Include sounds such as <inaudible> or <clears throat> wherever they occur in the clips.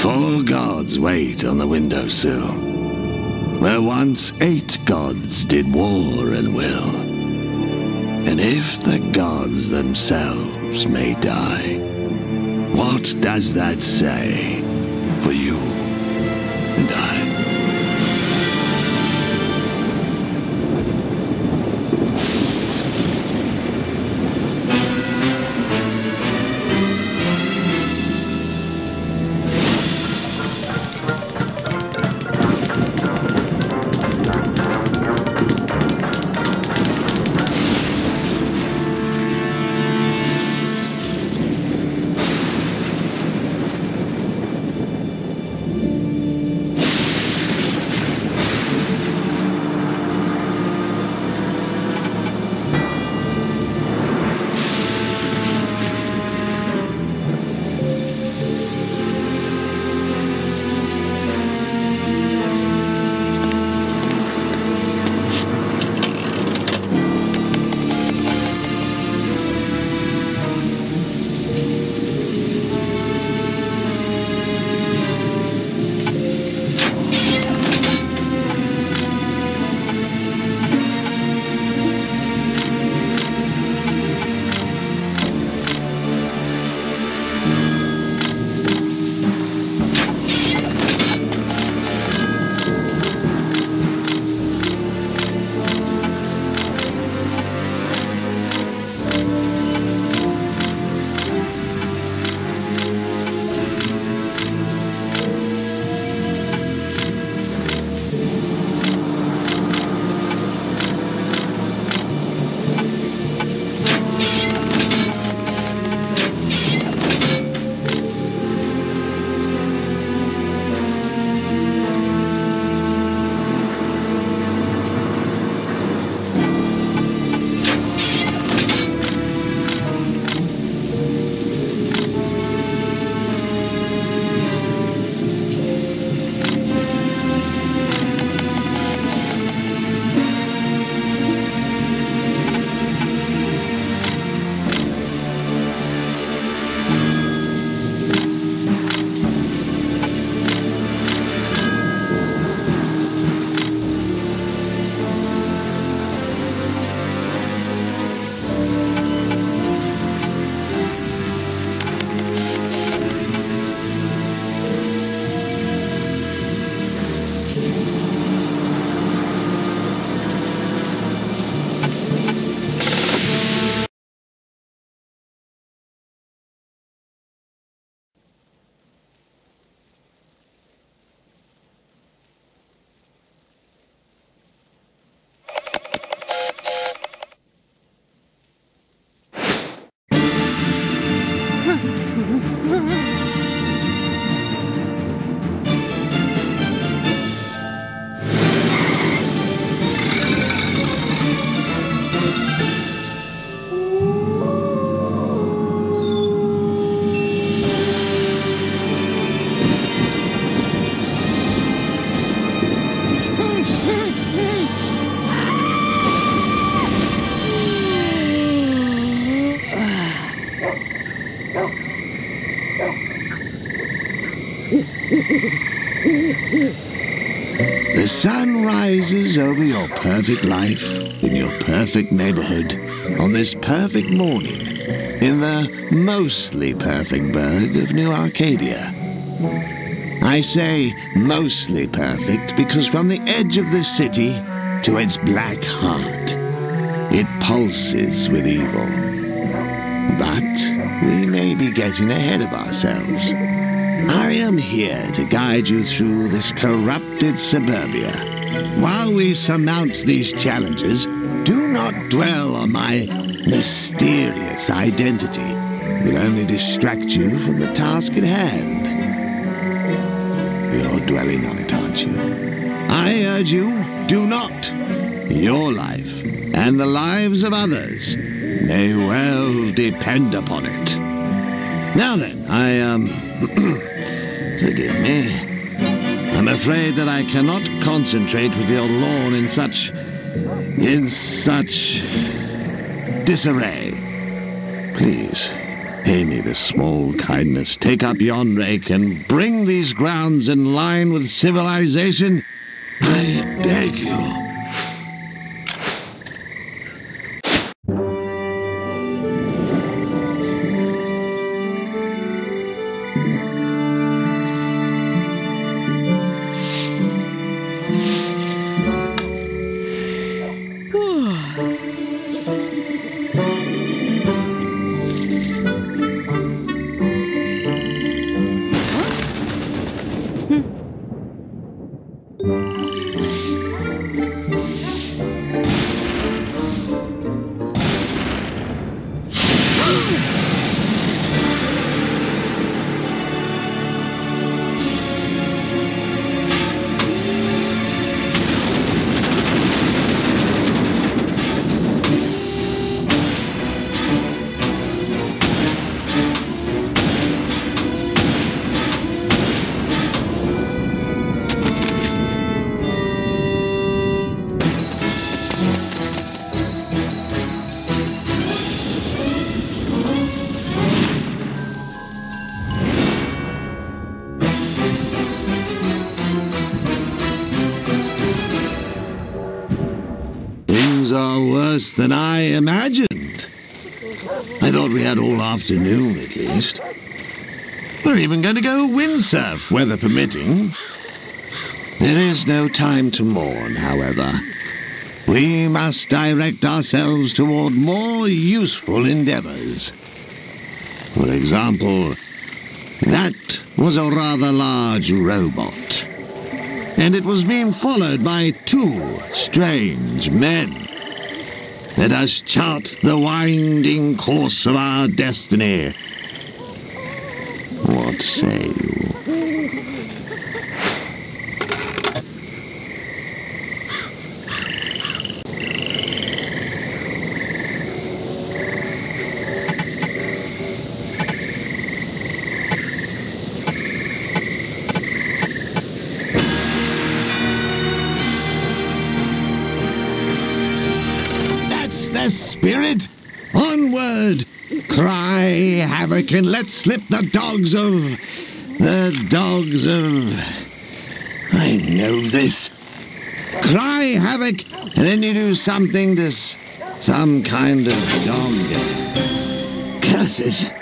Four gods wait on the windowsill, where once eight gods did war and will. And if the gods themselves may die, what does that say for you and I? Sun rises over your perfect life in your perfect neighborhood on this perfect morning in the mostly perfect burg of New Arcadia. I say mostly perfect because from the edge of the city to its black heart, it pulses with evil. But we may be getting ahead of ourselves. I am here to guide you through this corrupted suburbia. While we surmount these challenges, do not dwell on my mysterious identity. It will only distract you from the task at hand. You're dwelling on it, aren't you? I urge you, do not. Your life and the lives of others may well depend upon it. Now then, I, um, <clears throat> forgive me. I'm afraid that I cannot concentrate with your lawn in such, in such disarray. Please, Pay me this small kindness. Take up yon rake and bring these grounds in line with civilization. I beg you. Are worse than I imagined. I thought we had all afternoon at least. We're even going to go windsurf, weather permitting. There is no time to mourn, however. We must direct ourselves toward more useful endeavors. For example, that was a rather large robot. And it was being followed by two strange men. Let us chart the winding course of our destiny. What say spirit. Onward! Cry havoc and let slip the dogs of. the dogs of. I know this. Cry havoc, and then you do something to s- some kind of dog. Curse it.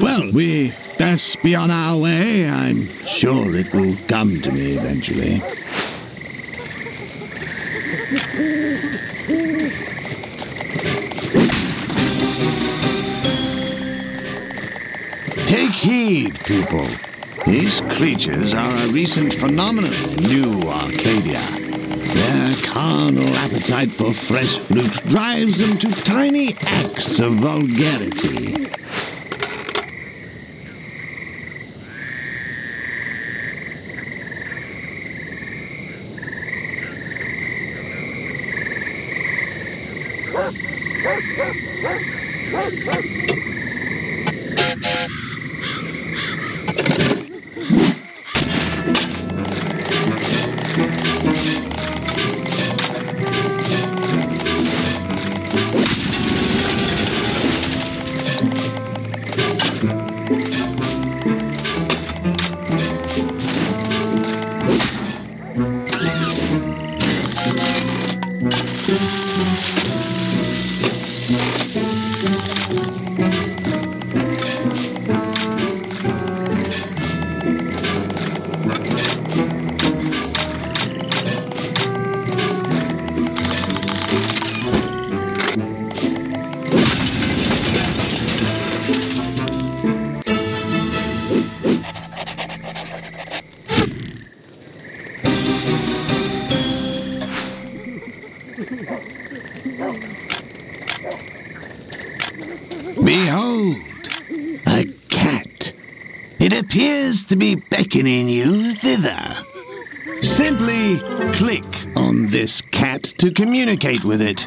Well, we best be on our way. I'm sure it will come to me eventually. Take heed, people. These creatures are a recent phenomenon in New Arcadia. Their carnal appetite for fresh fruit drives them to tiny acts of vulgarity. To be beckoning you thither. Simply click on this cat to communicate with it.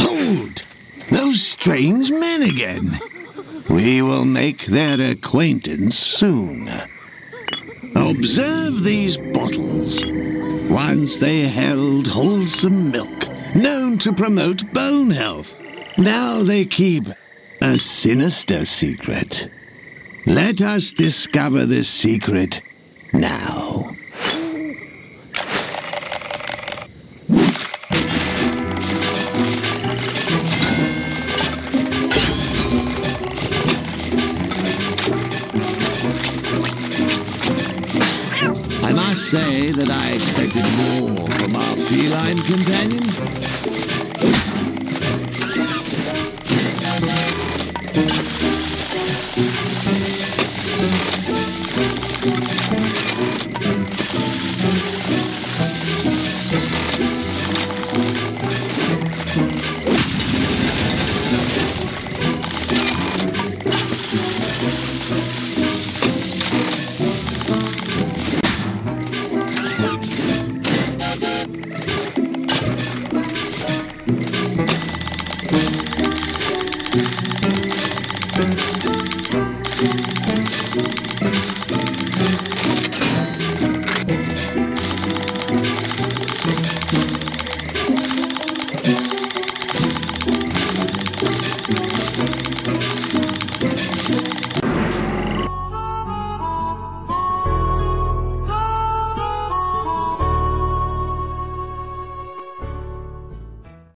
Hold! Those strange men again. We will make their acquaintance soon. Observe these bottles. Once they held wholesome milk, known to promote bone health. Now they keep a sinister secret. Let us discover this secret now. Say that I expected more from our feline companion.